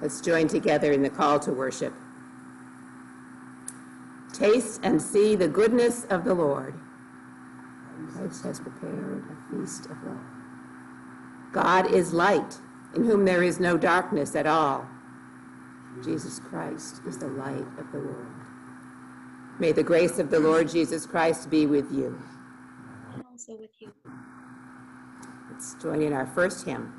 Let's join together in the call to worship. Taste and see the goodness of the Lord. Christ has prepared a feast of love. God is light, in whom there is no darkness at all. Jesus Christ is the light of the world. May the grace of the Lord Jesus Christ be with you. and also with you. Let's join in our first hymn.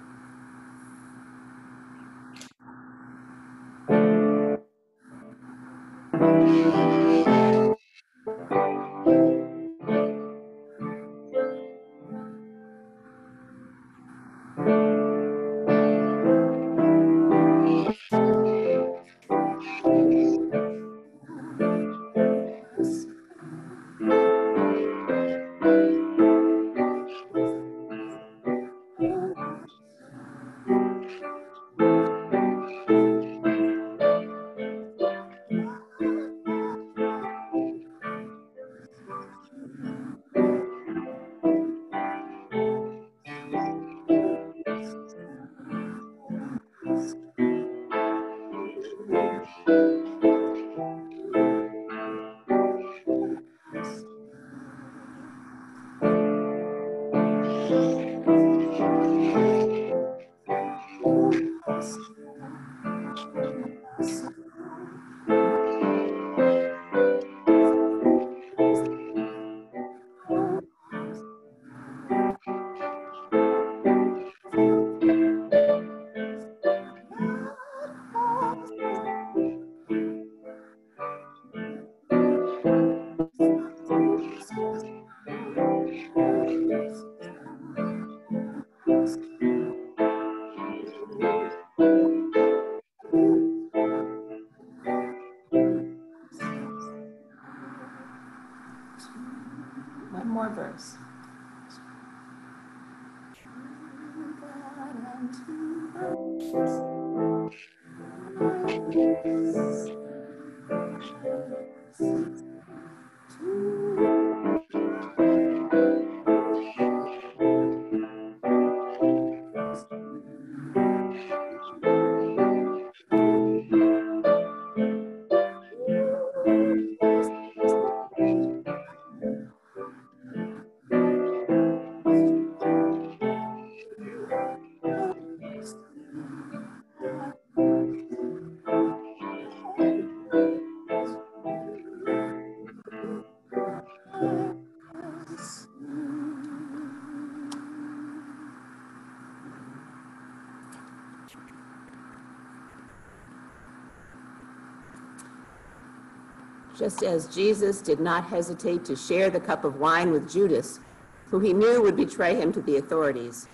Just as Jesus did not hesitate to share the cup of wine with Judas, who he knew would betray him to the authorities,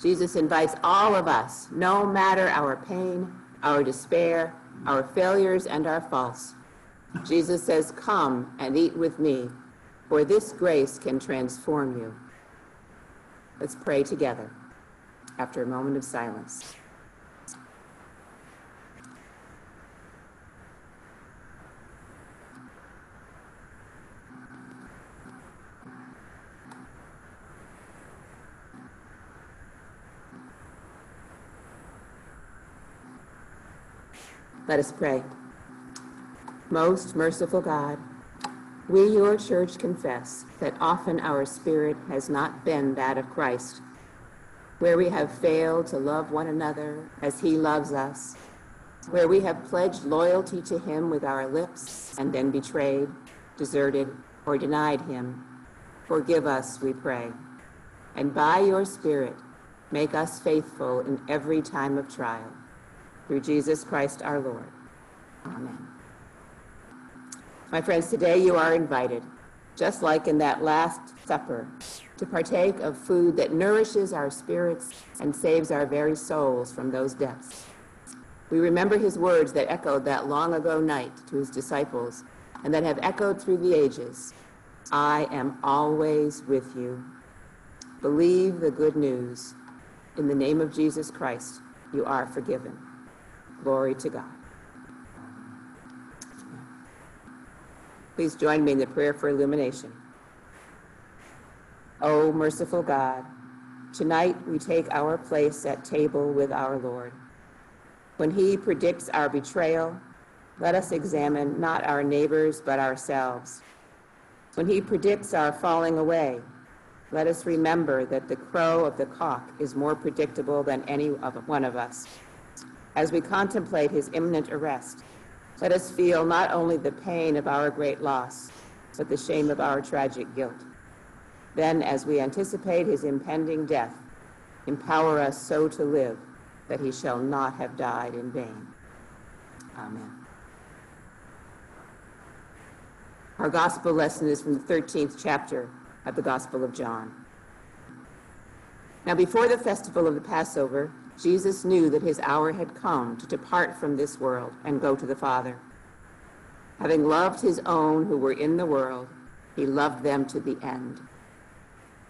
Jesus invites all of us, no matter our pain, our despair, our failures, and our faults. Jesus says, Come and eat with me, for this grace can transform you. Let's pray together after a moment of silence. Let us pray. Most merciful God, we, your church, confess that often our spirit has not been that of Christ, where we have failed to love one another as he loves us, where we have pledged loyalty to him with our lips and then betrayed, deserted, or denied him. Forgive us, we pray, and by your Spirit, make us faithful in every time of trial. Through Jesus Christ our Lord. Amen. My friends, today you are invited, just like in that Last Supper, to partake of food that nourishes our spirits and saves our very souls from those depths. We remember his words that echoed that long ago night to his disciples and that have echoed through the ages. I am always with you. Believe the good news. In the name of Jesus Christ, you are forgiven. Glory to God. Please join me in the prayer for illumination. O oh, merciful God, tonight we take our place at table with our Lord. When he predicts our betrayal, let us examine not our neighbors but ourselves. When he predicts our falling away, let us remember that the crow of the cock is more predictable than any one of us. As we contemplate his imminent arrest, let us feel not only the pain of our great loss, but the shame of our tragic guilt. Then, as we anticipate his impending death, empower us so to live that he shall not have died in vain. Amen. Our gospel lesson is from the 13th chapter of the Gospel of John. Now, before the festival of the Passover, Jesus knew that his hour had come to depart from this world and go to the Father. Having loved his own who were in the world, he loved them to the end.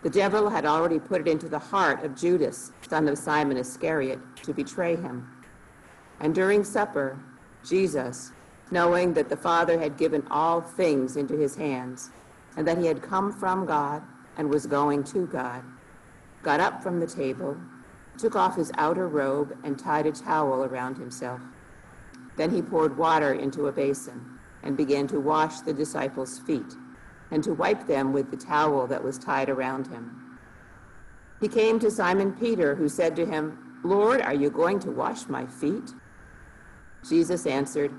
The devil had already put it into the heart of Judas, son of Simon Iscariot, to betray him. And during supper, Jesus, knowing that the Father had given all things into his hands, and that he had come from God and was going to God, got up from the table, took off his outer robe, and tied a towel around himself. Then he poured water into a basin and began to wash the disciples' feet and to wipe them with the towel that was tied around him. He came to Simon Peter, who said to him, Lord, are you going to wash my feet? Jesus answered,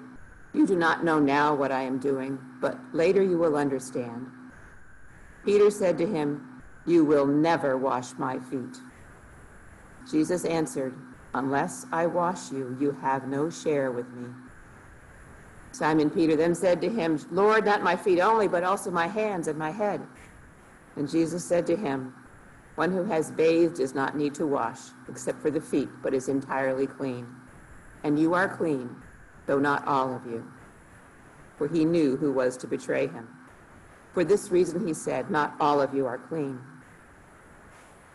You do not know now what I am doing, but later you will understand. Peter said to him, You will never wash my feet. Jesus answered, Unless I wash you, you have no share with me. Simon Peter then said to him, Lord, not my feet only, but also my hands and my head. And Jesus said to him, One who has bathed does not need to wash, except for the feet, but is entirely clean. And you are clean, though not all of you. For he knew who was to betray him. For this reason he said, Not all of you are clean.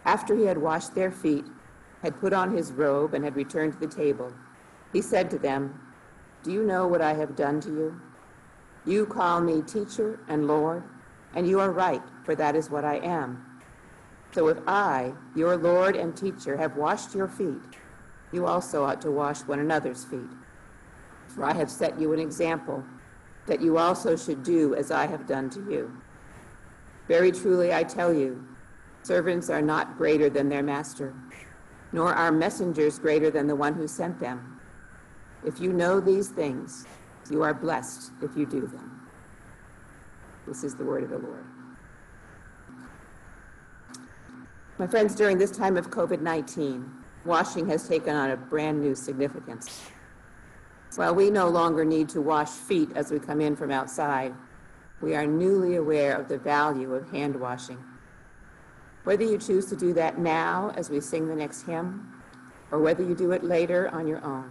After he had washed their feet, had put on his robe, and had returned to the table, he said to them, Do you know what I have done to you? You call me teacher and Lord, and you are right, for that is what I am. So if I, your Lord and teacher, have washed your feet, you also ought to wash one another's feet. For I have set you an example that you also should do as I have done to you. Very truly I tell you, servants are not greater than their master, nor are messengers greater than the one who sent them. If you know these things, you are blessed if you do them. This is the word of the Lord. My friends, during this time of COVID 19, washing has taken on a brand new significance. While we no longer need to wash feet as we come in from outside, we are newly aware of the value of hand washing. Whether you choose to do that now as we sing the next hymn, or whether you do it later on your own,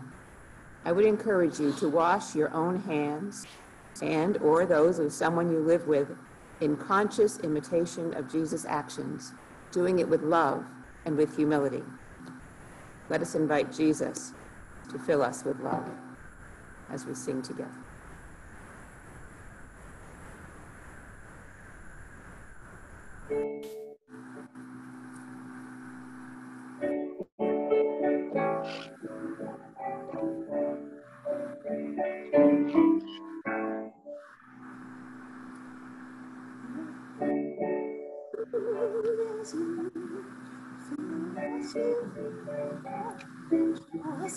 I would encourage you to wash your own hands and or those of someone you live with in conscious imitation of Jesus' actions, doing it with love and with humility. Let us invite Jesus to fill us with love as we sing together.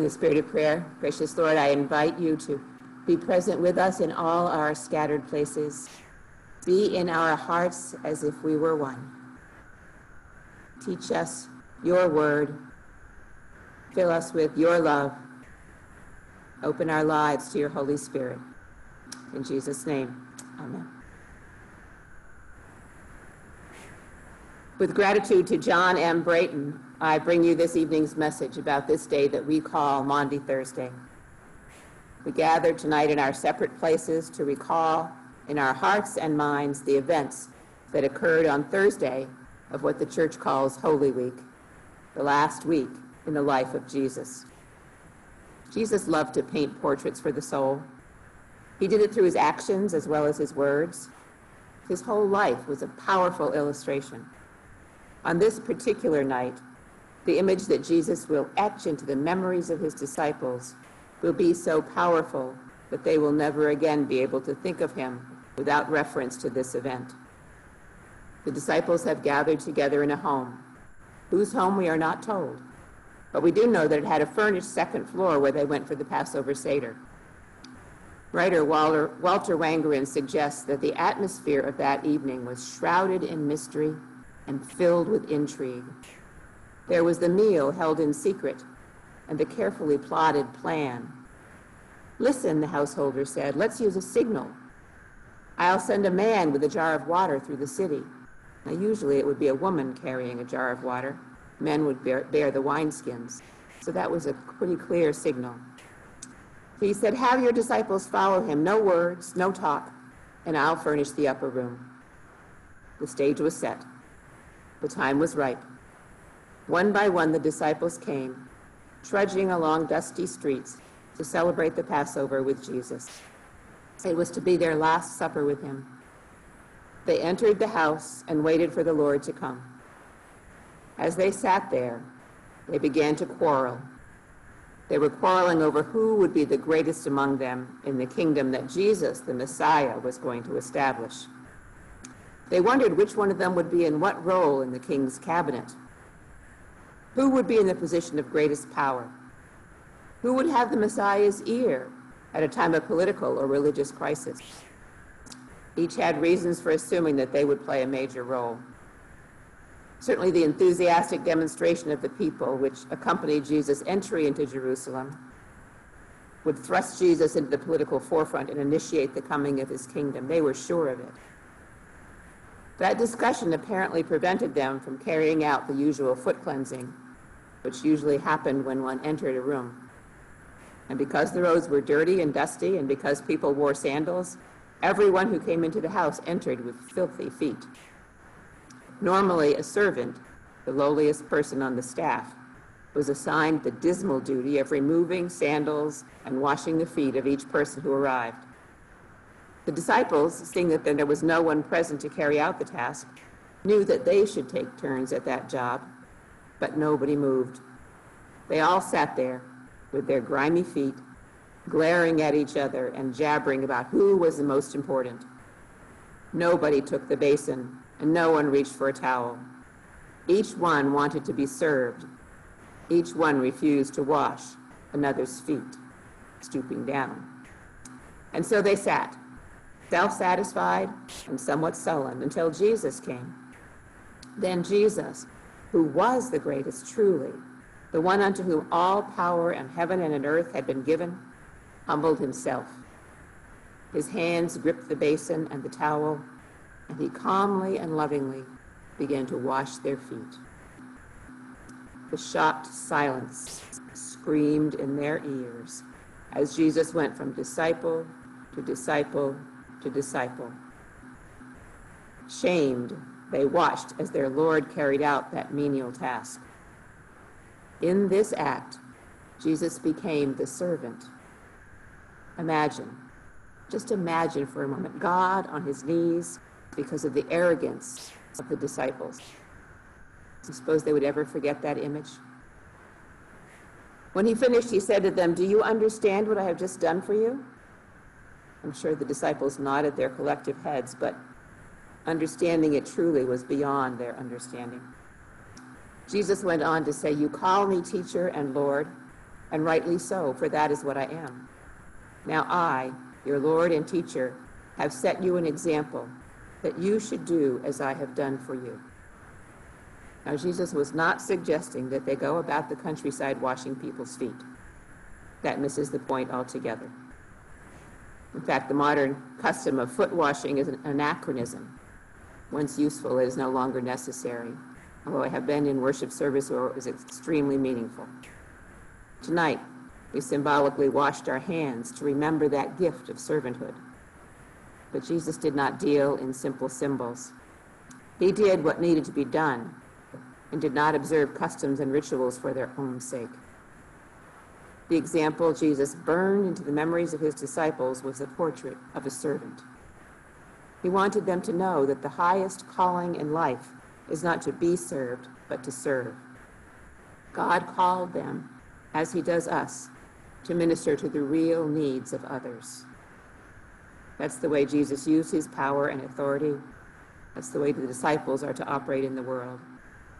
in the spirit of prayer. Gracious Lord, I invite you to be present with us in all our scattered places. Be in our hearts as if we were one. Teach us your word. Fill us with your love. Open our lives to your Holy Spirit. In Jesus' name, amen. With gratitude to John M. Brayton, I bring you this evening's message about this day that we call Maundy Thursday. We gather tonight in our separate places to recall in our hearts and minds the events that occurred on Thursday of what the church calls Holy Week, the last week in the life of Jesus. Jesus loved to paint portraits for the soul. He did it through his actions as well as his words. His whole life was a powerful illustration. On this particular night, the image that Jesus will etch into the memories of his disciples will be so powerful that they will never again be able to think of him without reference to this event. The disciples have gathered together in a home. Whose home we are not told, but we do know that it had a furnished second floor where they went for the Passover Seder. Writer Walter, Walter Wangerin suggests that the atmosphere of that evening was shrouded in mystery and filled with intrigue. There was the meal held in secret and the carefully plotted plan. Listen, the householder said, let's use a signal. I'll send a man with a jar of water through the city. Now, usually it would be a woman carrying a jar of water. Men would bear, bear the wineskins. So that was a pretty clear signal. He said, Have your disciples follow him. No words, no talk, and I'll furnish the upper room. The stage was set. The time was ripe. One by one, the disciples came, trudging along dusty streets to celebrate the Passover with Jesus. It was to be their last supper with him. They entered the house and waited for the Lord to come. As they sat there, they began to quarrel. They were quarreling over who would be the greatest among them in the kingdom that Jesus, the Messiah, was going to establish. They wondered which one of them would be in what role in the king's cabinet. Who would be in the position of greatest power? Who would have the Messiah's ear at a time of political or religious crisis? Each had reasons for assuming that they would play a major role. Certainly, the enthusiastic demonstration of the people, which accompanied Jesus' entry into Jerusalem, would thrust Jesus into the political forefront and initiate the coming of his kingdom. They were sure of it. That discussion apparently prevented them from carrying out the usual foot cleansing, which usually happened when one entered a room. And because the roads were dirty and dusty, and because people wore sandals, everyone who came into the house entered with filthy feet. Normally, a servant, the lowliest person on the staff, was assigned the dismal duty of removing sandals and washing the feet of each person who arrived. The disciples, seeing that there was no one present to carry out the task, knew that they should take turns at that job, but nobody moved. They all sat there with their grimy feet, glaring at each other and jabbering about who was the most important. Nobody took the basin, and no one reached for a towel. Each one wanted to be served. Each one refused to wash another's feet, stooping down. And so they sat, self satisfied and somewhat sullen, until Jesus came. Then Jesus, who was the greatest truly, the one unto whom all power in heaven and in earth had been given, humbled himself. His hands gripped the basin and the towel, and he calmly and lovingly began to wash their feet. The shocked silence screamed in their ears as Jesus went from disciple to disciple to disciple. Shamed, They watched as their Lord carried out that menial task. In this act, Jesus became the servant. Imagine, just imagine for a moment, God on his knees because of the arrogance of the disciples. Do suppose they would ever forget that image? When he finished, he said to them, Do you understand what I have just done for you? I'm sure the disciples nodded their collective heads, but understanding it truly was beyond their understanding. Jesus went on to say, You call me teacher and Lord, and rightly so, for that is what I am. Now I, your Lord and teacher, have set you an example that you should do as I have done for you. Now, Jesus was not suggesting that they go about the countryside washing people's feet. That misses the point altogether. In fact, the modern custom of foot washing is an anachronism. Once useful, it is no longer necessary, although I have been in worship service where it was extremely meaningful. Tonight, we symbolically washed our hands to remember that gift of servanthood. But Jesus did not deal in simple symbols. He did what needed to be done and did not observe customs and rituals for their own sake. The example Jesus burned into the memories of his disciples was the portrait of a servant. He wanted them to know that the highest calling in life is not to be served, but to serve. God called them, as he does us, to minister to the real needs of others. That's the way Jesus used his power and authority. That's the way the disciples are to operate in the world.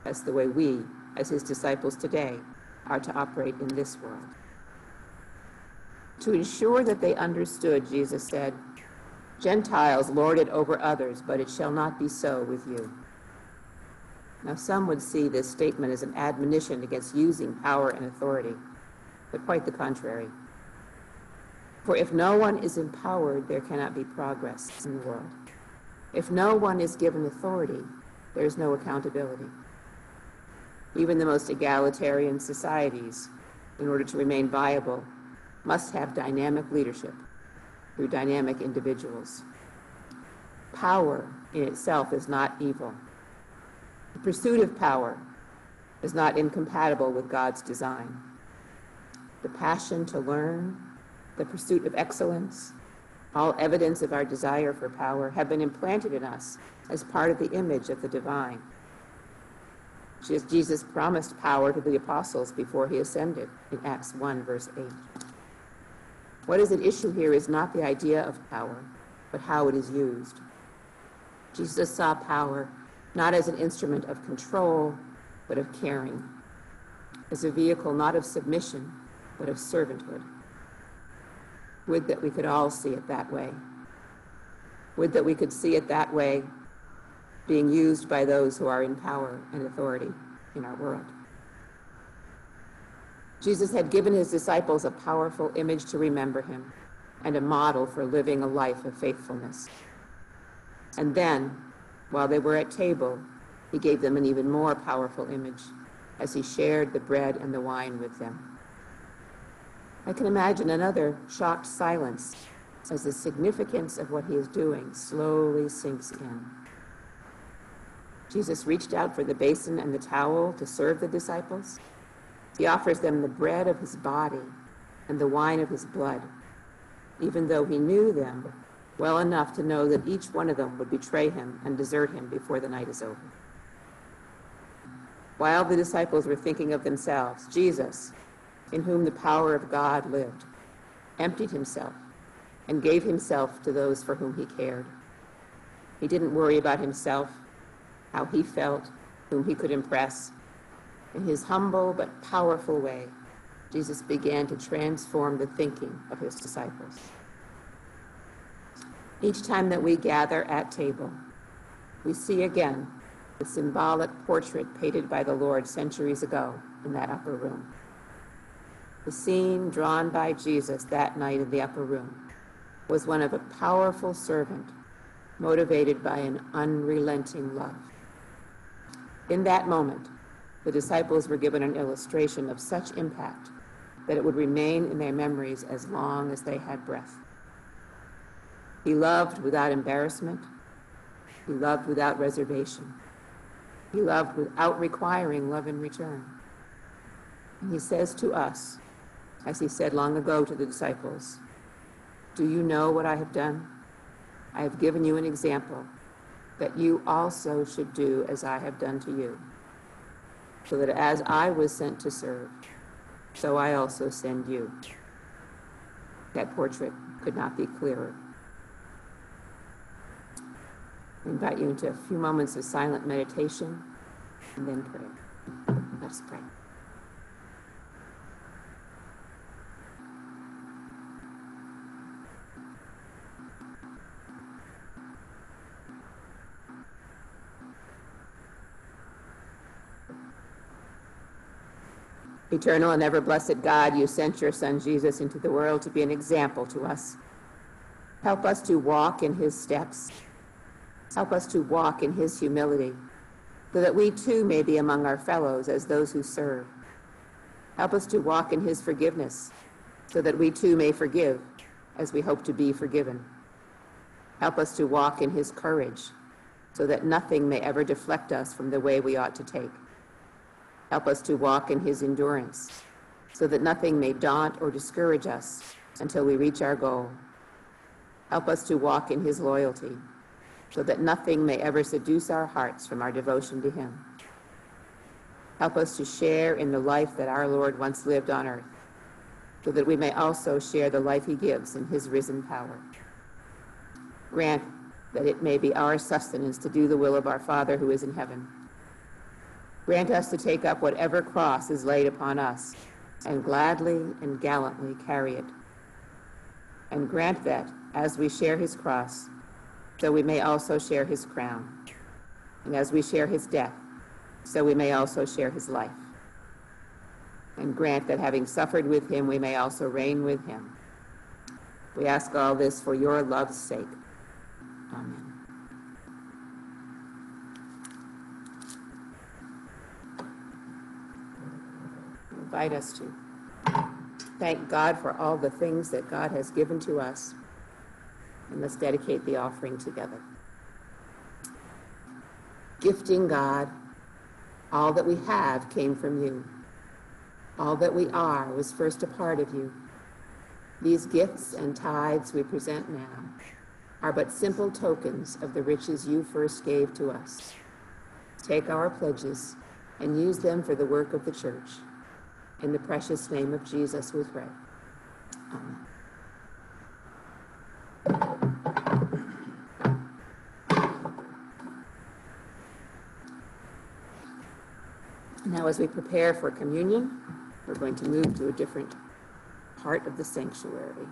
That's the way we, as his disciples today, are to operate in this world. To ensure that they understood, Jesus said, Gentiles lord it over others, but it shall not be so with you. Now, some would see this statement as an admonition against using power and authority, but quite the contrary. For if no one is empowered, there cannot be progress in the world. If no one is given authority, there is no accountability. Even the most egalitarian societies, in order to remain viable, must have dynamic leadership through dynamic individuals. Power in itself is not evil. The pursuit of power is not incompatible with God's design. The passion to learn, the pursuit of excellence, all evidence of our desire for power have been implanted in us as part of the image of the divine. Jesus promised power to the apostles before he ascended in Acts 1, verse 8. What is at issue here is not the idea of power, but how it is used. Jesus saw power not as an instrument of control, but of caring, as a vehicle not of submission, but of servanthood. Would that we could all see it that way. Would that we could see it that way being used by those who are in power and authority in our world. Jesus had given his disciples a powerful image to remember him and a model for living a life of faithfulness. And then, while they were at table, he gave them an even more powerful image as he shared the bread and the wine with them. I can imagine another shocked silence as the significance of what he is doing slowly sinks in. Jesus reached out for the basin and the towel to serve the disciples. He offers them the bread of his body and the wine of his blood, even though he knew them well enough to know that each one of them would betray him and desert him before the night is over. While the disciples were thinking of themselves, Jesus, in whom the power of God lived, emptied himself and gave himself to those for whom he cared. He didn't worry about himself, how he felt, whom he could impress. In his humble but powerful way, Jesus began to transform the thinking of his disciples. Each time that we gather at table, we see again the symbolic portrait painted by the Lord centuries ago in that upper room. The scene drawn by Jesus that night in the upper room was one of a powerful servant motivated by an unrelenting love. In that moment, the disciples were given an illustration of such impact that it would remain in their memories as long as they had breath. He loved without embarrassment. He loved without reservation. He loved without requiring love in return. And he says to us, as he said long ago to the disciples, Do you know what I have done? I have given you an example that you also should do as I have done to you. So that as I was sent to serve, so I also send you. That portrait could not be clearer. I invite you into a few moments of silent meditation and then prayer. Let us pray. Eternal and ever blessed God, you sent your Son Jesus into the world to be an example to us. Help us to walk in his steps. Help us to walk in his humility, so that we too may be among our fellows as those who serve. Help us to walk in his forgiveness, so that we too may forgive as we hope to be forgiven. Help us to walk in his courage, so that nothing may ever deflect us from the way we ought to take. Help us to walk in his endurance, so that nothing may daunt or discourage us until we reach our goal. Help us to walk in his loyalty, so that nothing may ever seduce our hearts from our devotion to him. Help us to share in the life that our Lord once lived on earth, so that we may also share the life he gives in his risen power. Grant that it may be our sustenance to do the will of our Father who is in heaven Grant us to take up whatever cross is laid upon us and gladly and gallantly carry it. And grant that, as we share his cross, so we may also share his crown. And as we share his death, so we may also share his life. And grant that having suffered with him, we may also reign with him. We ask all this for your love's sake. Amen. Invite us to thank God for all the things that God has given to us. And let's dedicate the offering together. Gifting God, all that we have came from you. All that we are was first a part of you. These gifts and tithes we present now are but simple tokens of the riches you first gave to us. Take our pledges and use them for the work of the church. In the precious name of Jesus we pray. Amen. Now, as we prepare for communion, we're going to move to a different part of the sanctuary.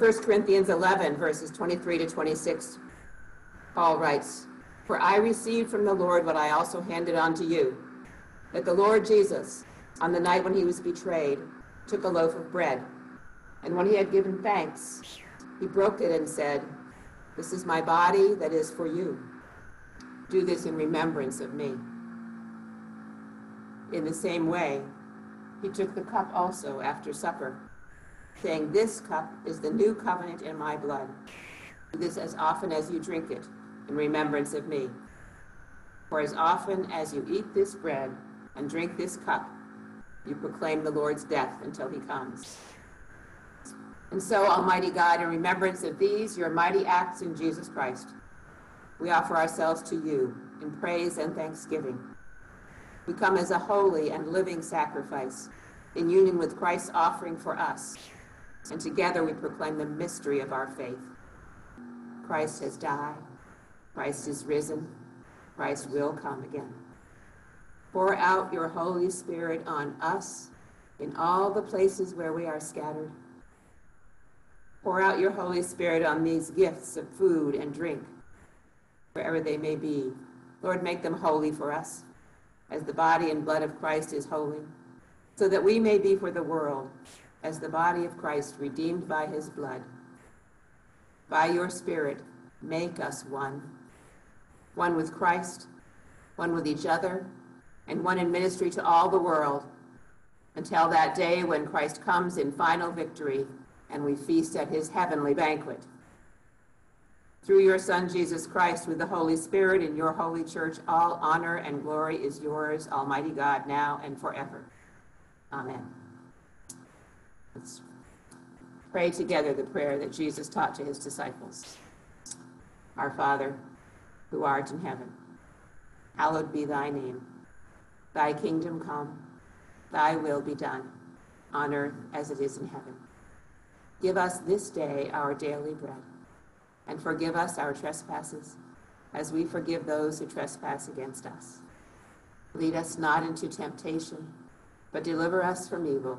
1 Corinthians 11, verses 23 to 26, Paul writes, For I received from the Lord what I also handed on to you, that the Lord Jesus, on the night when he was betrayed, took a loaf of bread, and when he had given thanks, he broke it and said, This is my body that is for you. Do this in remembrance of me. In the same way, he took the cup also after supper saying, This cup is the new covenant in my blood. Do this as often as you drink it in remembrance of me. For as often as you eat this bread and drink this cup, you proclaim the Lord's death until he comes. And so, Almighty God, in remembrance of these, your mighty acts in Jesus Christ, we offer ourselves to you in praise and thanksgiving. We come as a holy and living sacrifice in union with Christ's offering for us and together we proclaim the mystery of our faith. Christ has died, Christ is risen, Christ will come again. Pour out your Holy Spirit on us in all the places where we are scattered. Pour out your Holy Spirit on these gifts of food and drink, wherever they may be. Lord, make them holy for us, as the body and blood of Christ is holy, so that we may be for the world, as the body of Christ redeemed by his blood. By your Spirit, make us one, one with Christ, one with each other, and one in ministry to all the world, until that day when Christ comes in final victory and we feast at his heavenly banquet. Through your Son, Jesus Christ, with the Holy Spirit in your holy church, all honor and glory is yours, Almighty God, now and forever. Amen. Let's pray together the prayer that Jesus taught to his disciples. Our Father, who art in heaven, hallowed be thy name. Thy kingdom come, thy will be done, on earth as it is in heaven. Give us this day our daily bread, and forgive us our trespasses, as we forgive those who trespass against us. Lead us not into temptation, but deliver us from evil.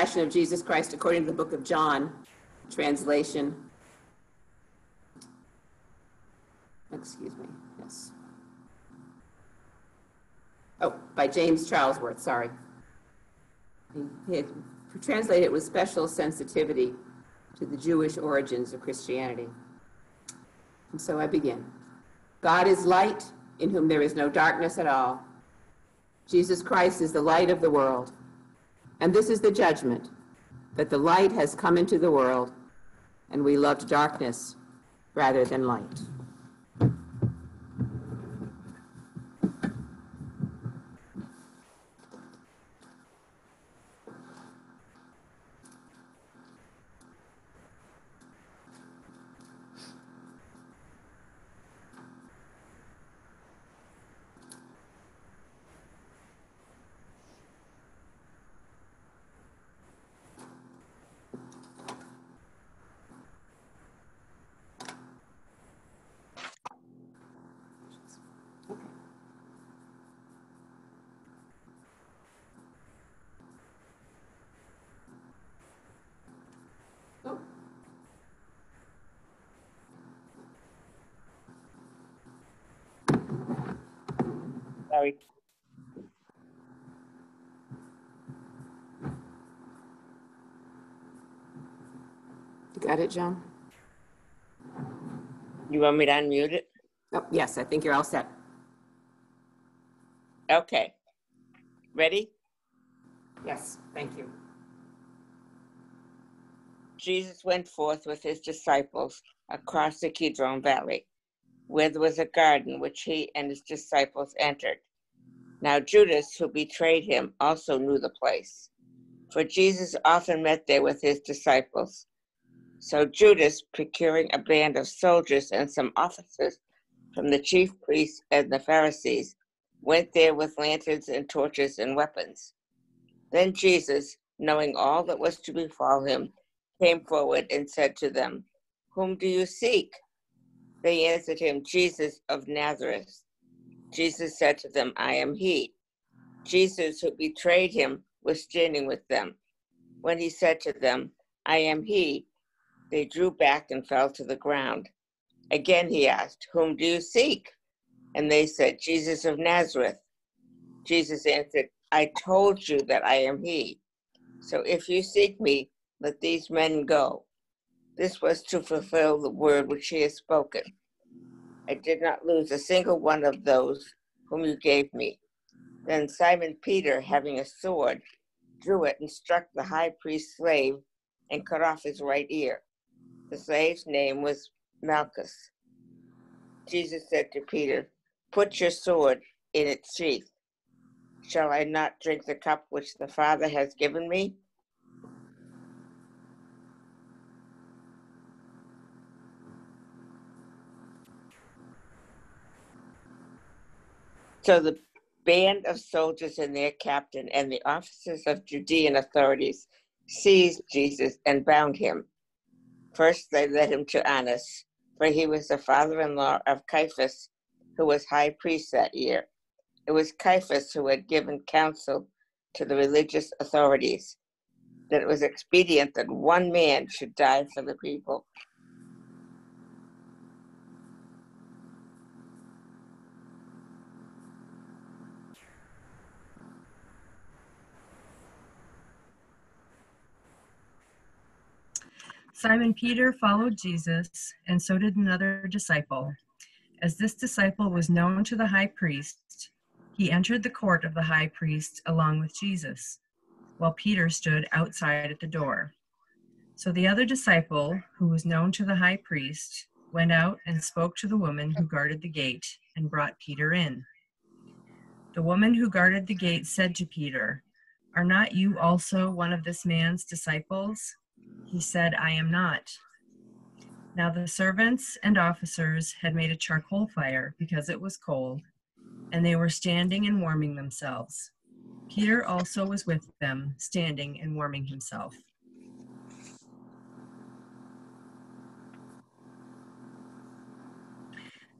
Passion of Jesus Christ according to the book of John, translation. Excuse me, yes. Oh, by James Charlesworth, sorry. He- He translated it with special sensitivity to the Jewish origins of Christianity. And so I begin. God is light, in whom there is no darkness at all. Jesus Christ is the light of the world. And this is the judgment that the light has come into the world, and we loved darkness rather than light. You got it, John? You want me to unmute it? Oh, yes, I think you're all set. Okay. Ready? Yes, thank you. Jesus went forth with his disciples across the Kidron Valley, where there was a garden which he and his disciples entered. Now Judas, who betrayed him, also knew the place, for Jesus often met there with his disciples. So Judas, procuring a band of soldiers and some officers from the chief priests and the Pharisees, went there with lanterns and torches and weapons. Then Jesus, knowing all that was to befall him, came forward and said to them, Whom do you seek? They answered him, Jesus of Nazareth. Jesus said to them, I am he. Jesus, who betrayed him, was standing with them. When he said to them, I am he, they drew back and fell to the ground. Again he asked, Whom do you seek? And they said, Jesus of Nazareth. Jesus answered, I told you that I am he. So if you seek me, let these men go. This was to fulfill the word which he has spoken. I did not lose a single one of those whom you gave me. Then Simon Peter, having a sword, drew it and struck the high priest's slave and cut off his right ear. The slave's name was Malchus. Jesus said to Peter, Put your sword in its sheath. Shall I not drink the cup which the Father has given me? So the band of soldiers and their captain and the officers of Judean authorities seized Jesus and bound him. First, they led him to Annas, for he was the father in law of Caiaphas, who was high priest that year. It was Caiaphas who had given counsel to the religious authorities that it was expedient that one man should die for the people. Simon Peter followed Jesus, and so did another disciple. As this disciple was known to the high priest, he entered the court of the high priest along with Jesus, while Peter stood outside at the door. So the other disciple, who was known to the high priest, went out and spoke to the woman who guarded the gate and brought Peter in. The woman who guarded the gate said to Peter, Are not you also one of this man's disciples? He said, I am not. Now the servants and officers had made a charcoal fire because it was cold, and they were standing and warming themselves. Peter also was with them, standing and warming himself.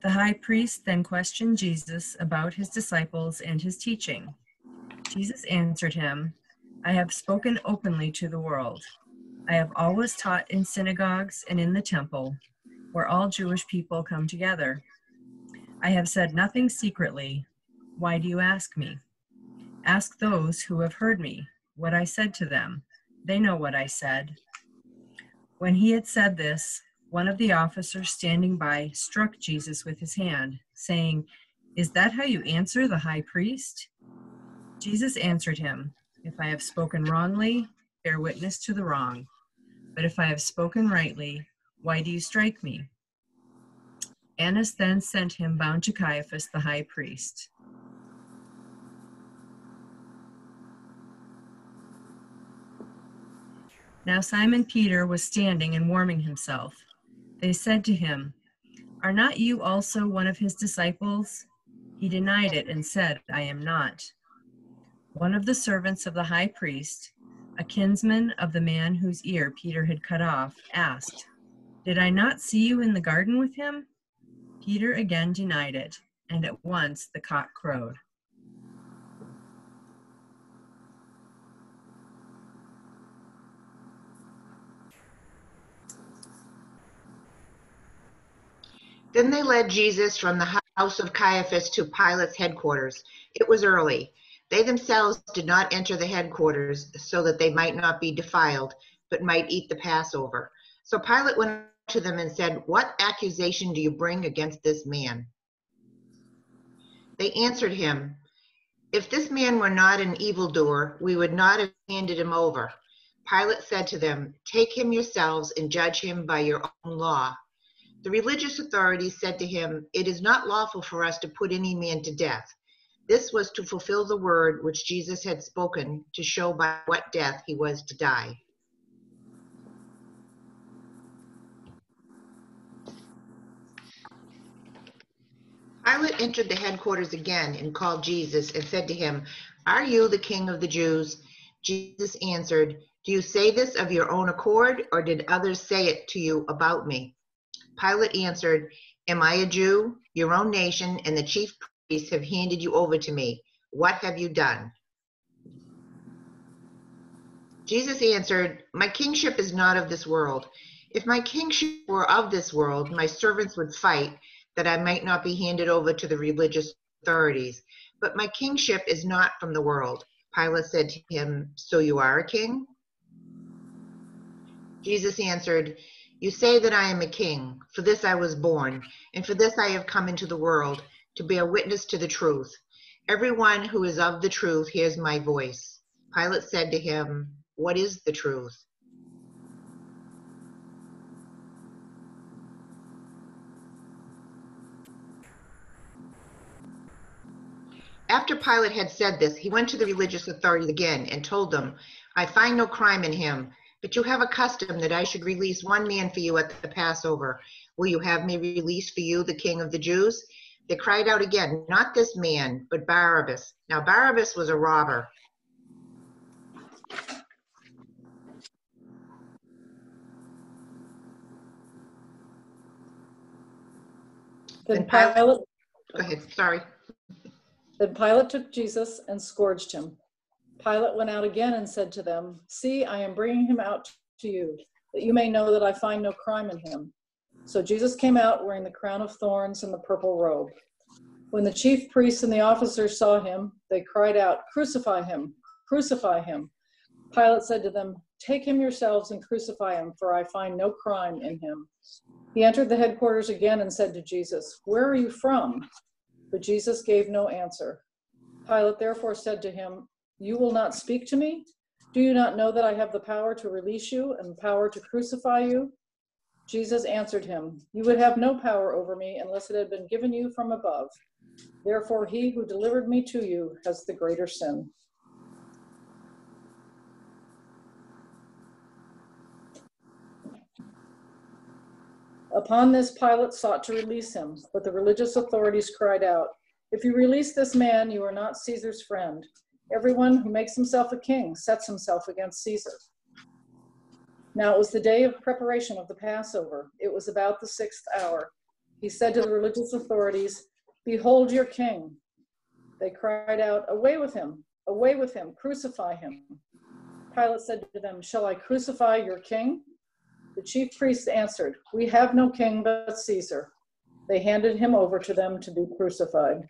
The high priest then questioned Jesus about his disciples and his teaching. Jesus answered him, I have spoken openly to the world. I have always taught in synagogues and in the temple, where all Jewish people come together. I have said nothing secretly. Why do you ask me? Ask those who have heard me what I said to them. They know what I said. When he had said this, one of the officers standing by struck Jesus with his hand, saying, Is that how you answer the high priest? Jesus answered him, If I have spoken wrongly, bear witness to the wrong. But if I have spoken rightly, why do you strike me? Annas then sent him bound to Caiaphas the high priest. Now Simon Peter was standing and warming himself. They said to him, Are not you also one of his disciples? He denied it and said, I am not. One of the servants of the high priest, a kinsman of the man whose ear Peter had cut off, asked, Did I not see you in the garden with him? Peter again denied it, and at once the cock crowed. Then they led Jesus from the house of Caiaphas to Pilate's headquarters. It was early. They themselves did not enter the headquarters so that they might not be defiled, but might eat the Passover. So Pilate went to them and said, What accusation do you bring against this man? They answered him, If this man were not an evildoer, we would not have handed him over. Pilate said to them, Take him yourselves and judge him by your own law. The religious authorities said to him, It is not lawful for us to put any man to death. This was to fulfill the word which Jesus had spoken to show by what death he was to die. Pilate entered the headquarters again and called Jesus and said to him, Are you the king of the Jews? Jesus answered, Do you say this of your own accord, or did others say it to you about me? Pilate answered, Am I a Jew? Your own nation and the chief have handed you over to me. What have you done? Jesus answered, My kingship is not of this world. If my kingship were of this world, my servants would fight that I might not be handed over to the religious authorities. But my kingship is not from the world. Pilate said to him, So you are a king? Jesus answered, You say that I am a king. For this I was born, and for this I have come into the world, to bear witness to the truth. Everyone who is of the truth hears my voice. Pilate said to him, What is the truth? After Pilate had said this, he went to the religious authorities again and told them, I find no crime in him, but you have a custom that I should release one man for you at the Passover. Will you have me release for you the king of the Jews? They cried out again, Not this man, but Barabbas. Now, Barabbas was a robber. Then Pilate, Go ahead, sorry. then Pilate took Jesus and scourged him. Pilate went out again and said to them, See, I am bringing him out to you, that you may know that I find no crime in him. So Jesus came out wearing the crown of thorns and the purple robe. When the chief priests and the officers saw him, they cried out, Crucify him! Crucify him! Pilate said to them, Take him yourselves and crucify him, for I find no crime in him. He entered the headquarters again and said to Jesus, Where are you from? But Jesus gave no answer. Pilate therefore said to him, You will not speak to me? Do you not know that I have the power to release you and the power to crucify you? Jesus answered him, You would have no power over me unless it had been given you from above. Therefore, he who delivered me to you has the greater sin. Upon this, Pilate sought to release him, but the religious authorities cried out, If you release this man, you are not Caesar's friend. Everyone who makes himself a king sets himself against Caesar. Now it was the day of preparation of the Passover. It was about the sixth hour. He said to the religious authorities, Behold your king. They cried out, Away with him! Away with him! Crucify him! Pilate said to them, Shall I crucify your king? The chief priests answered, We have no king but Caesar. They handed him over to them to be crucified.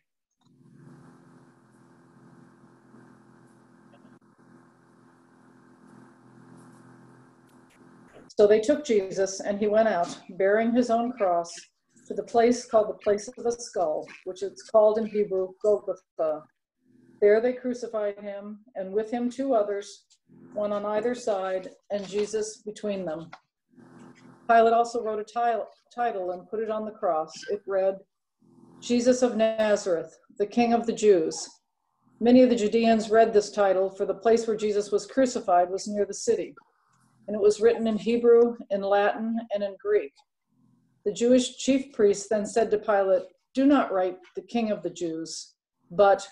So they took Jesus, and he went out, bearing his own cross, to the place called the place of the skull, which is called in Hebrew Golgotha. There they crucified him, and with him two others, one on either side, and Jesus between them. Pilate also wrote a title and put it on the cross. It read, Jesus of Nazareth, the King of the Jews. Many of the Judeans read this title, for the place where Jesus was crucified was near the city, and it was written in Hebrew, in Latin, and in Greek. The Jewish chief priests then said to Pilate, Do not write the King of the Jews, but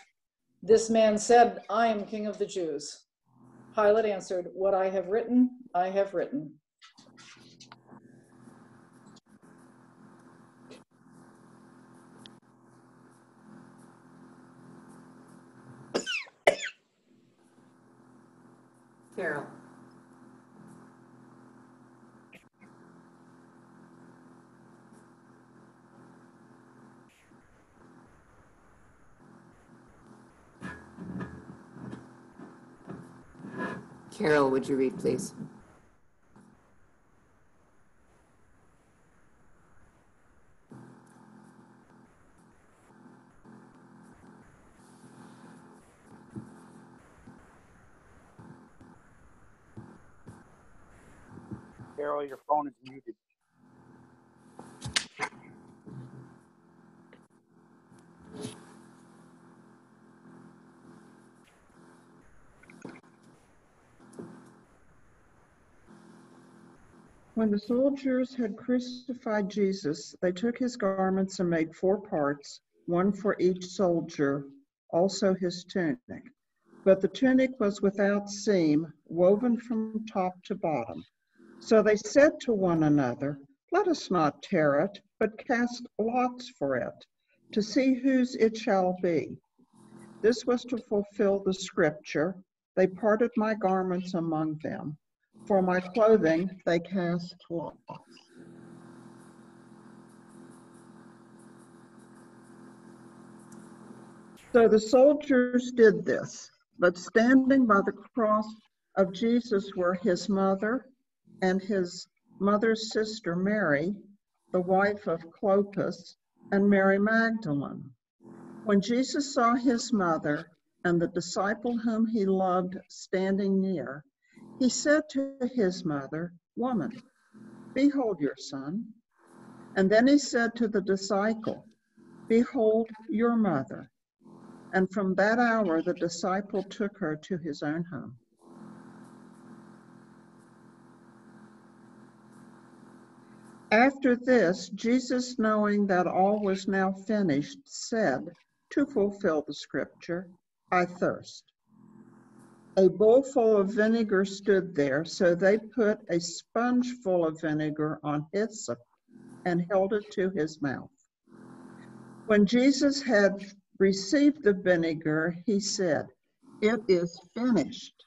this man said, I am King of the Jews. Pilate answered, What I have written, I have written. Carol. Carol, would you read, please? Carol, your phone is muted. When the soldiers had crucified Jesus, they took his garments and made four parts, one for each soldier, also his tunic. But the tunic was without seam, woven from top to bottom. So they said to one another, Let us not tear it, but cast lots for it, to see whose it shall be. This was to fulfill the scripture They parted my garments among them. For my clothing they cast lots. So the soldiers did this, but standing by the cross of Jesus were his mother and his mother's sister Mary, the wife of Clopas, and Mary Magdalene. When Jesus saw his mother and the disciple whom he loved standing near, he said to his mother, Woman, behold your son. And then he said to the disciple, Behold your mother. And from that hour, the disciple took her to his own home. After this, Jesus, knowing that all was now finished, said, to fulfill the scripture, I thirst. A bowl full of vinegar stood there, so they put a sponge full of vinegar on hyssop and held it to his mouth. When Jesus had received the vinegar, he said, It is finished.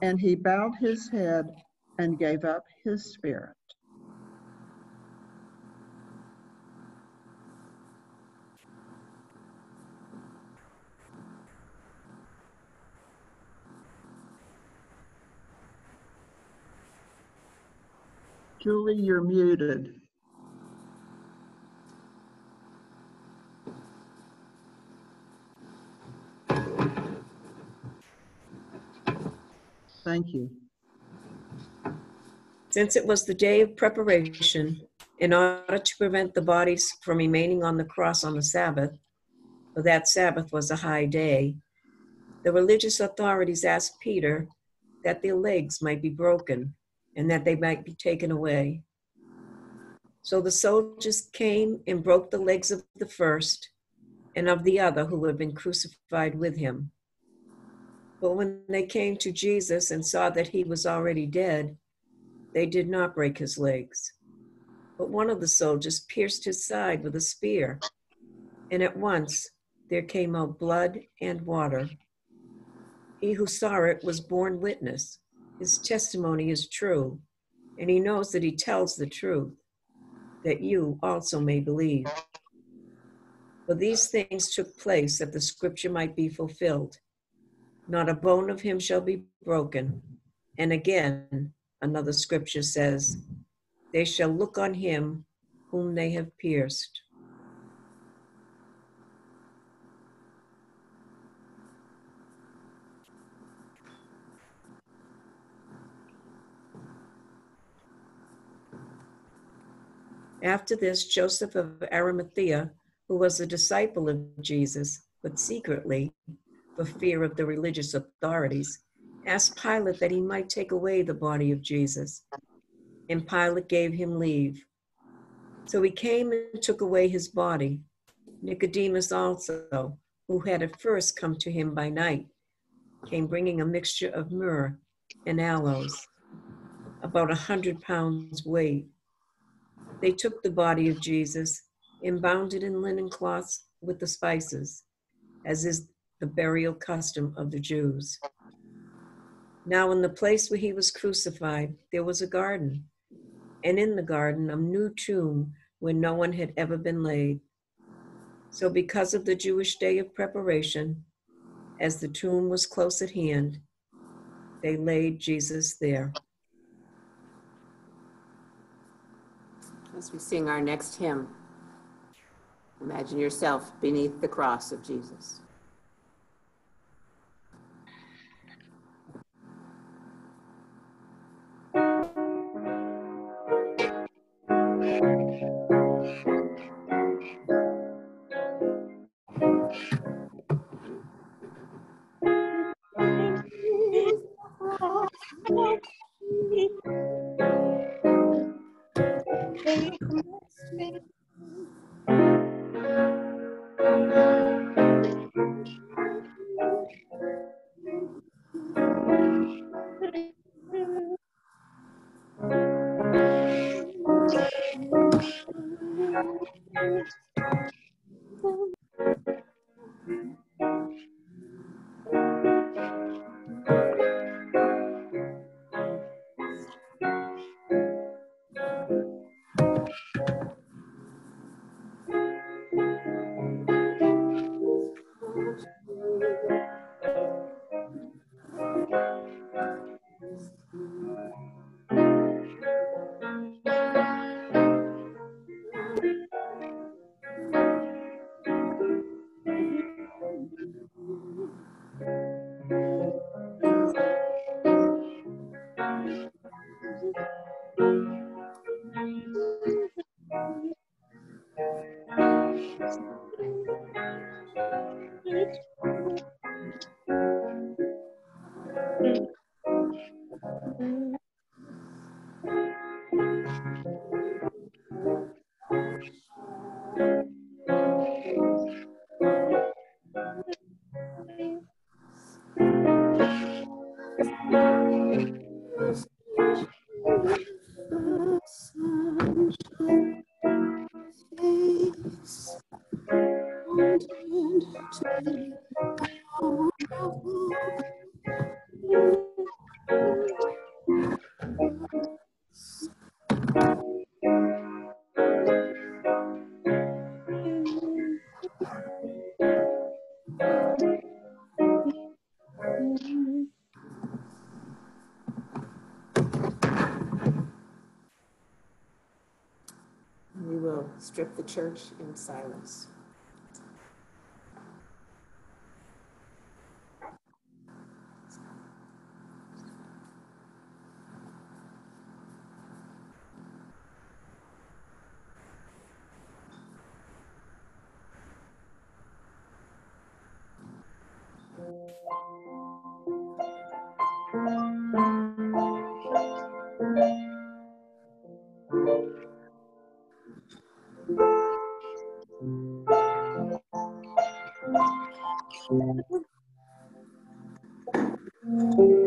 And he bowed his head and gave up his spirit. Julie, you're muted. Thank you. Since it was the day of preparation, in order to prevent the bodies from remaining on the cross on the Sabbath, for that Sabbath was a high day, the religious authorities asked Peter that their legs might be broken and that they might be taken away. So the soldiers came and broke the legs of the first and of the other who had been crucified with him. But when they came to Jesus and saw that he was already dead, they did not break his legs. But one of the soldiers pierced his side with a spear, and at once there came out blood and water. He who saw it was borne witness. His testimony is true, and he knows that he tells the truth, that you also may believe. For these things took place that the scripture might be fulfilled. Not a bone of him shall be broken. And again, another scripture says, They shall look on him whom they have pierced. After this, Joseph of Arimathea, who was a disciple of Jesus, but secretly, for fear of the religious authorities, asked Pilate that he might take away the body of Jesus. And Pilate gave him leave. So he came and took away his body. Nicodemus also, who had at first come to him by night, came bringing a mixture of myrrh and aloes, about a hundred pounds weight. They took the body of Jesus and bound it in linen cloths with the spices, as is the burial custom of the Jews. Now, in the place where he was crucified, there was a garden, and in the garden, a new tomb where no one had ever been laid. So, because of the Jewish day of preparation, as the tomb was close at hand, they laid Jesus there. As we sing our next hymn, imagine yourself beneath the cross of Jesus. We church in silence. Thank you.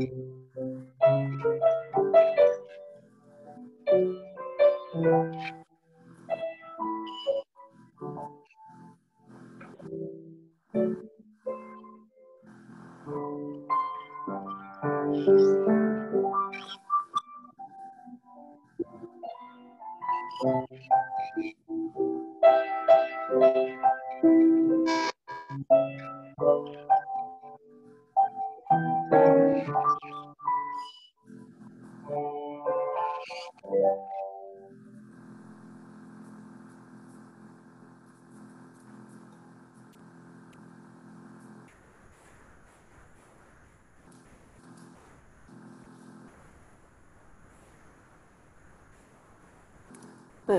Let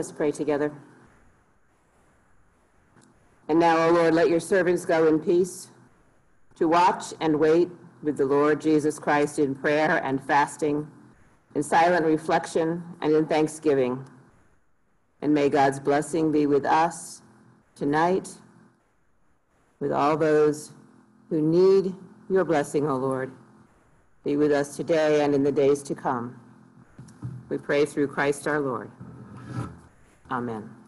us pray together. And now, O Lord, let your servants go in peace to watch and wait with the Lord Jesus Christ in prayer and fasting, in silent reflection and in thanksgiving. And may God's blessing be with us tonight, with all those who need your blessing, O Lord. Be with us today and in the days to come. We pray through Christ our Lord. Amen.